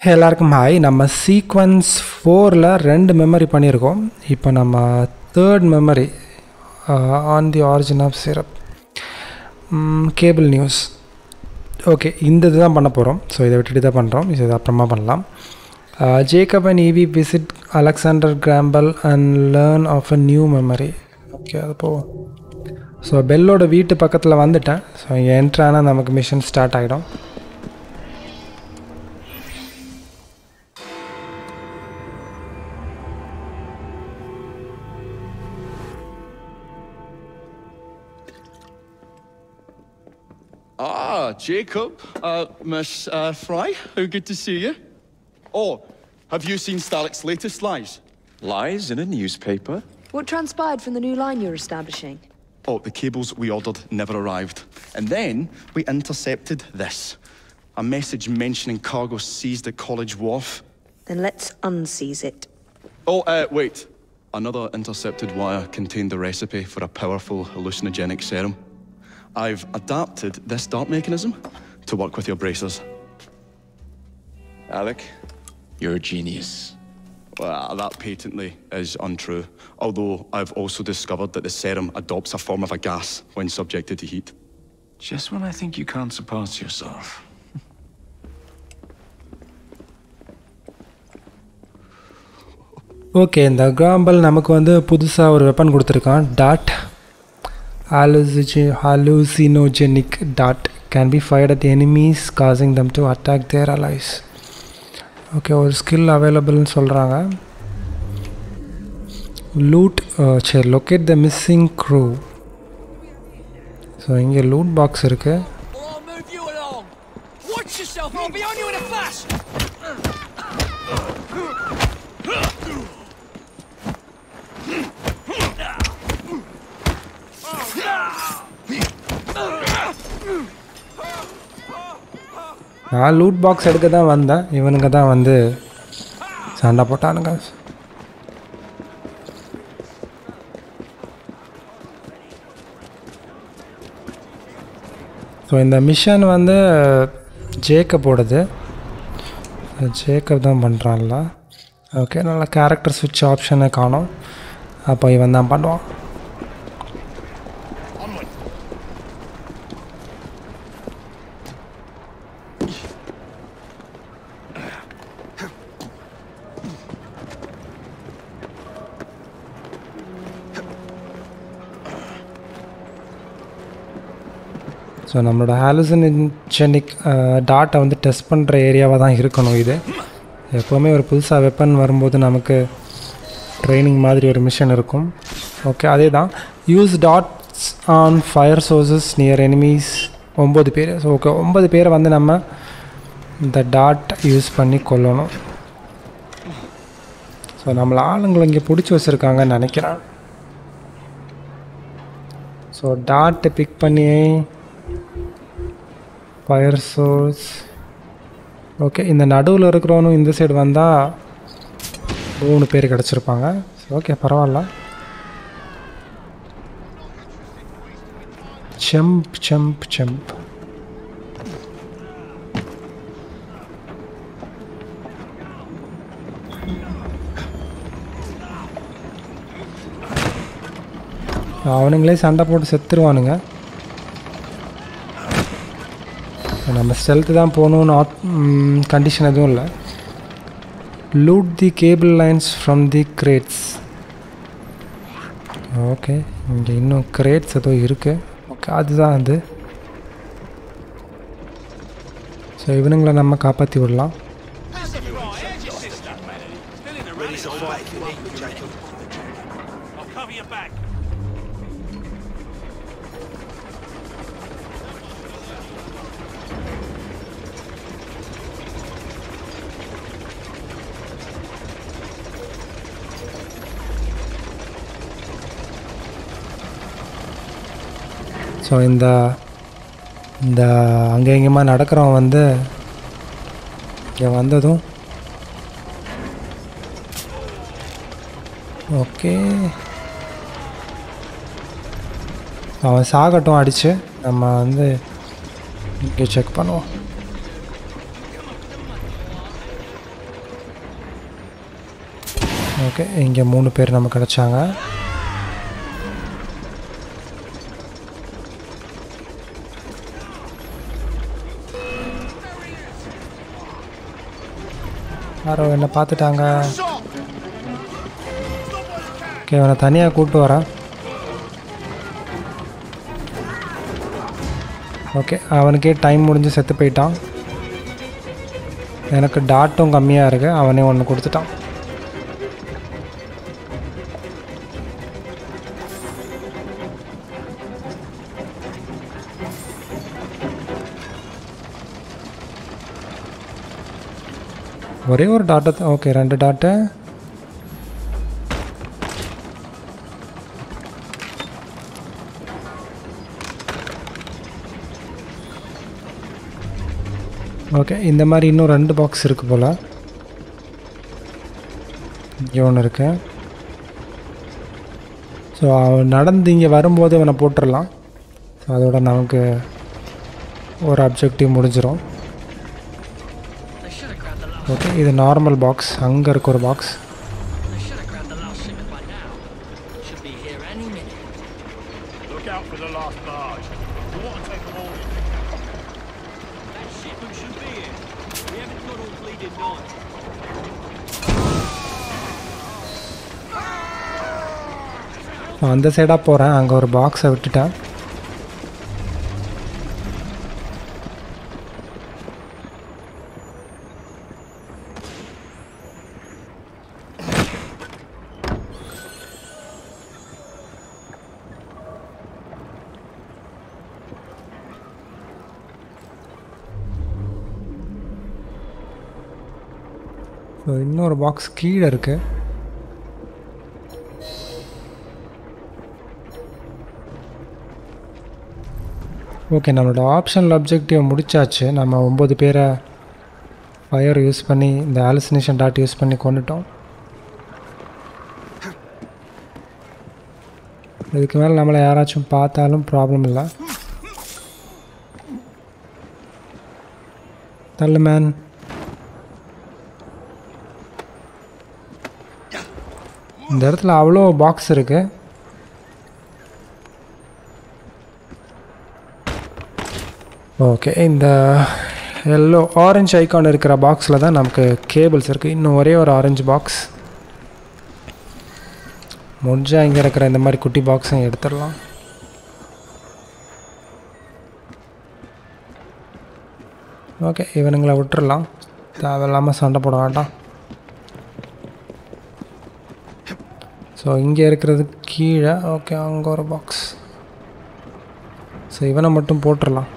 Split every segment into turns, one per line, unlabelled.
எல்லாருக்கும் ஹாய் நம்ம சீக்வன்ஸ் ஃபோரில் ரெண்டு மெமரி பண்ணியிருக்கோம். இப்போ நம்ம third memory on the origin of syrup cable news okay இந்த இது தான் பண்ண போகிறோம் ஸோ இதை விட்டுட்டு தான் பண்ணுறோம் இது அப்புறமா பண்ணலாம். Jacob and Evie visit Alexander Graham Bell and learn of a new memory okay அது போவோம் ஸோ பெல்லோட வீட்டு பக்கத்தில் வந்துட்டேன். ஸோ இங்கே என்ட்ரானால் நமக்கு மிஷன் ஸ்டார்ட் ஆகிடும்
Jacob, uh, Miss uh, Fry, how good to see you. Oh, have you seen Starrick's latest lies?
Lies in a newspaper?
What transpired from the new line you're establishing?
Oh, the cables we ordered never arrived. And then we intercepted this. A message mentioning cargo seized at College Wharf.
Then let's unseize it.
Oh, uh, wait. Another intercepted wire contained the recipe for a powerful hallucinogenic serum. I've adapted this dart mechanism to work with your bracers.
Alec, you're a genius.
Well, that patently is untrue. Although I've also discovered that the serum adopts a form of a gas when subjected to heat.
Just when I think you can't surpass yourself.
Okay இந்த Cromwell நமக்கு வந்து புதுசாக ஒரு weapon கொடுத்துருக்கான் dot ஹாலுசிஜி hallucinogenic dot can be fired at enemies causing them to attack their allies okay ஒரு skill அவைலபிள்னு சொல்கிறாங்க loot சரி locate the missing crew so இங்கே லூட் பாக்ஸ் இருக்குது
or I'll move you along. Watch yourself, I'll be on you in a flash.
நான் loot box எடுக்க தான் வந்தேன். இவனுங்க தான் வந்து சண்டை போட்டானுங்க. ஸோ இந்த மிஷன் வந்து ஜேக்கப் போடுது ஜேக்கப் தான் பண்ணுறான்ல ஓகே நல்லா கேரக்டர் சுவிட்ச் ஆப்ஷனை காணும். அப்போ இவன் தான் பண்ணுவான். ஸோ நம்மளோட ஹாலுசினஜெனிக் டாட்டை uh, வந்து டெஸ்ட் பண்ணுற ஏரியாவாக தான் இருக்கணும் இது. எப்போவுமே ஒரு புதுசாக வெப்பன் வரும்போது நமக்கு ட்ரைனிங் மாதிரி ஒரு மிஷன் இருக்கும். ஓகே அதே தான். Use darts on fire sources near enemies ஒம்பது பேர். ஸோ ஓகே ஒம்பது பேரை வந்து நம்ம இந்த டாட் யூஸ் பண்ணி கொல்லணும். ஸோ நம்மளை ஆளுங்களை இங்கே பிடிச்சி வச்சுருக்காங்கன்னு நினைக்கிறேன். ஸோ டாட்டை பிக் பண்ணி ஃபயர் சோர்ஸ் ஓகே இந்த நடுவில் இருக்கிறவனும் இந்த சைடு வந்தால் மூணு பேர் கிடச்சிருப்பாங்க. ஓகே பரவாயில்ல. செம்ப் செம்ப் செம்ப் அவனுங்களே சண்டை போட்டு செத்துருவானுங்க. நம்ம ஸ்டெல்த்து தான் போகணுன்னு ஆப் கண்டிஷன் எதுவும் இல்லை. Loot the cable lines from the crates okay இங்கே இன்னும் கிரேட்ஸ் ஏதோ இருக்குது ஓகே அதுதான் அது. ஸோ இவனுங்களை நம்ம காப்பாற்றி விடலாம்.
I'll cover your back.
So இந்த இந்த அங்கே இங்கேமா நடக்கிறவன் வந்து இங்கே வந்ததும் ஓகே. அவன் சாகட்டும் அடித்து நம்ம வந்து இங்கே செக் பண்ணுவோம். ஓகே இங்கே மூணு பேர் நம்ம கிடச்சாங்க. யாரோ என்னை பார்த்துட்டாங்க. ஓகே அவனை தனியாக கூப்பிட்டு வரேன். ஓகே அவனுக்கே டைம் முடிஞ்சு செத்து போயிட்டான். எனக்கு டாட்டும் கம்மியாக இருக்குது அவனே ஒன்று கொடுத்துட்டான். ஒரே ஒரு டாட்டை ஓகே ரெண்டு டாட்டை ஓகே இந்த மாதிரி இன்னும் ரெண்டு பாக்ஸ் இருக்குது போல். இங்கே ஒன்று இருக்கு. ஸோ அவன் நடந்து இங்கே வரும்போது அவனை போட்டுடலாம் ஸோ அதோட நமக்கு ஒரு அப்ஜெக்டிவ் முடிஞ்சிடும் ஓகே இது நார்மல் பாக்ஸ் அங்கே இருக்க ஒரு box
They should have grabbed the last shipment
so இன்னொரு பாக்ஸ் கீழே இருக்குது ஓகே நம்மளோட ஆப்ஷனல் அப்ஜெக்டிவ் முடிச்சாச்சு. நம்ம ஒம்பது பேரை ஃபயர் யூஸ் பண்ணி இந்த ஆலிசினேஷன் டாட் யூஸ் பண்ணி கொண்டுட்டோம். இதுக்கு மேலே நம்மளை யாராச்சும் பார்த்தாலும் ப்ராப்ளம் இல்லை. தள்ளு மேன் இந்த இடத்துல அவ்வளோ பாக்ஸ் இருக்குது ஓகே இந்த எல்லோ ஆரஞ்சு ஐக்கான் இருக்கிற பாக்ஸில் தான் நமக்கு கேபிள்ஸ் இருக்குது இன்னும் ஒரே ஒரு ஆரஞ்சு பாக்ஸ் முடிஞ்சால் இங்கே இருக்கிற இந்த மாதிரி குட்டி பாக்ஸும் எடுத்துடலாம். ஓகே இவனுங்களை விட்டுடலாம் தேவையில்லாமல் சண்டை போட வேண்டாம். ஸோ இங்கே இருக்கிறது கீழே. ஓகே அங்கே ஒரு பாக்ஸ் ஸோ இவனை மட்டும் போட்டுடலாம்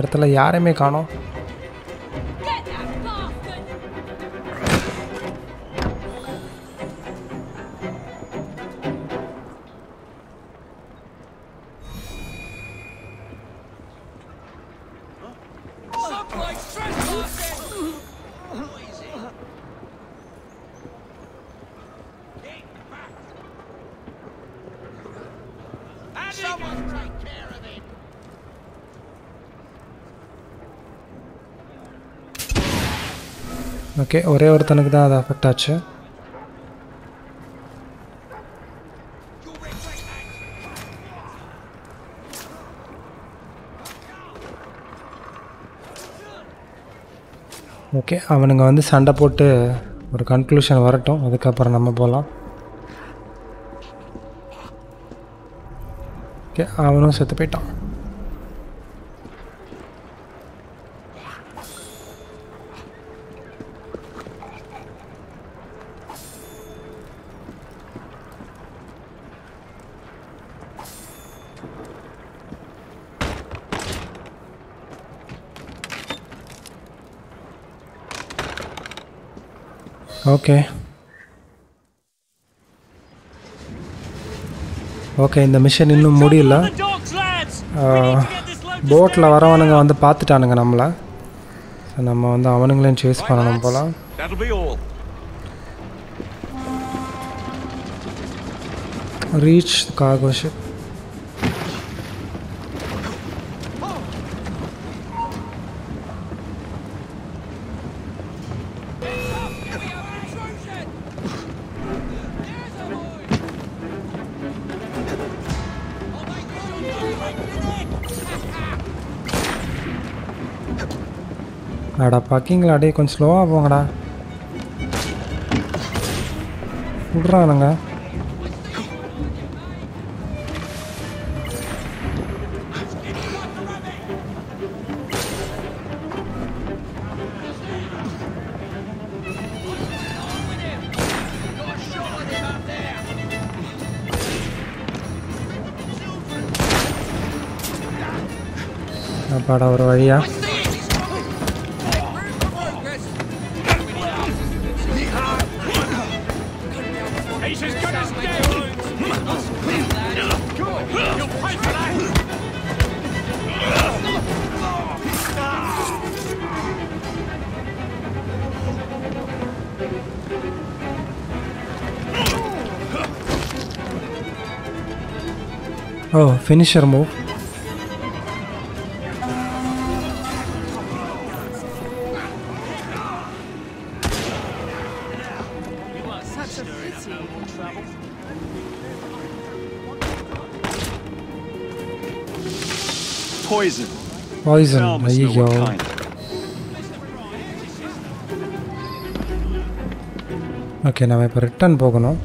இடத்துல யாரையுமே காணோம்
Get
ஓகே ஒரே ஒருத்தனுக்கு தான் அது அஃபெக்ட் ஆச்சு. ஓகே அவனுங்க வந்து சண்டை போட்டு ஒரு கன்க்ளூஷன் வரட்டும். அதுக்கப்புறம் நம்ம போகலாம் ஓகே அவனும் செத்து போயிட்டான். ஓகே ஓகே இந்த மிஷன் இன்னும் முடியல
The docks, lads!
போட்டில் வரவனுங்க வந்து பார்த்துட்டானுங்க நம்மளை So, நம்ம வந்து அவனுங்களையும் சேஸ் பண்ணணும் போல்
That'll be all.
Reach cargo அடா பக்கிங்களா அடே கொஞ்சம் ஸ்லோவாக போங்கடா விட்றானுங்க அப்பாடா ஒரு வழியா
good as! You'll! Oh, finisher your
move. Finisher move
Poison.
Poison
Thou must know
ஐயோ
what kind.
ஓகே நம்ம இப்போ ரிட்டர்ன் போகணும்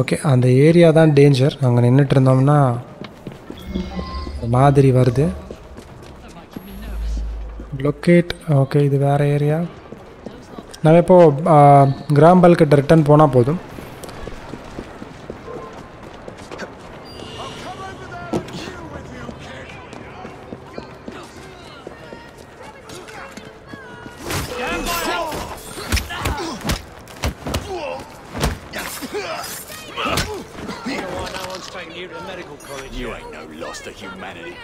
ஓகே அந்த ஏரியா தான் டேஞ்சர் அங்கே நின்றுட்டு இருந்தோம்னா மாதிரி வருது. லொக்கேட் ஓகே இது வேறு ஏரியா நம்ம இப்போது கிராம்பல்கிட்ட ரிட்டர்ன் போனால் போதும்.
Humanity.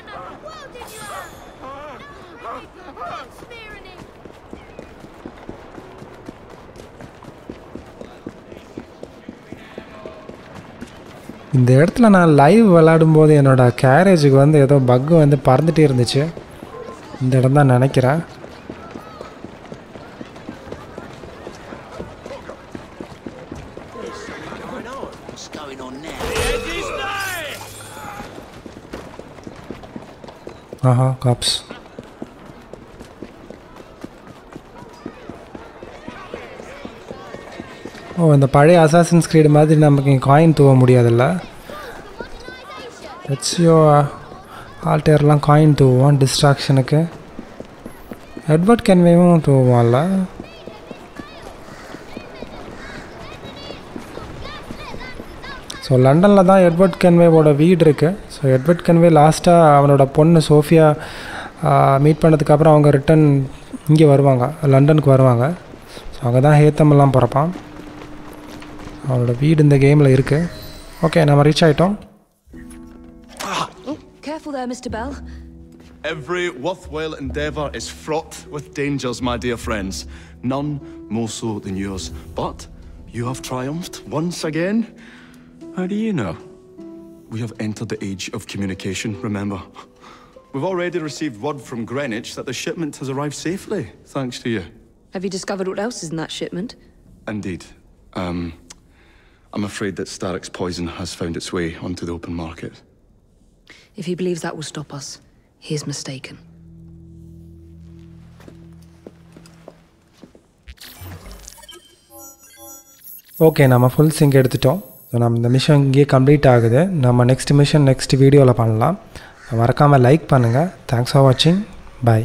இந்த இடத்துல நான் லைவ் விளாடும்போது என்னோட கேரேஜுக்கு வந்து ஏதோ பக்கு வந்து பறந்துட்டே இருந்துச்சு இந்த இடம் தான் நினைக்கிறேன்
ஆஹா காப்ஸ் ஓ இந்த பழைய அசாசின்ஸ் கிரீடு மாதிரி நமக்கு இங்கே காயின் தூவ முடியாதுல்ல? ஹெச்யோ ஆல்டேர்லாம் காயின் தூவோம் டிஸ்ட்ராக்ஷனுக்கு எட்வர்ட் கென்வேவும் தூவோம்ல ஸோ லண்டனில் தான் எட்வர்ட் கென்வேவோட வீடு இருக்குது ஸோ எட்வர்ட் கென்வே லாஸ்ட்டாக அவனோட பொண்ணு சோஃபியா மீட் பண்ணதுக்கப்புறம் அவங்க ரிட்டன் இங்கே வருவாங்க லண்டனுக்கு வருவாங்க ஸோ அங்கே தான் ஹேத்தமெல்லாம் பிறப்பான் அவனோட வீடு இந்த கேமில் இருக்குது ஓகே நம்ம ரீச் ஆகிட்டோம்
careful there, Mr. Bell.
Every worthwhile endeavour is fraught with dangers, my dear friends. None more so than yours. But you have triumphed once again.
How do you know?
We have entered the age of communication, remember. We've already received word from Greenwich that the shipment has arrived safely, thanks to you.
Have you discovered what else is in that shipment?
Indeed. Um, I'm afraid that Starrick's poison has found its way onto the open market.
If he believes that will stop us, he is mistaken.
Okay நம்ம full sync எடுத்துட்டோம் so நம்ம இந்த mission இங்கேயே complete ஆகுது. நம்ம next mission next வீடியோவில் பண்ணலாம். மறக்காமல் லைக் பண்ணுங்கள் தேங்க்ஸ் ஃபார் வாட்சிங் பை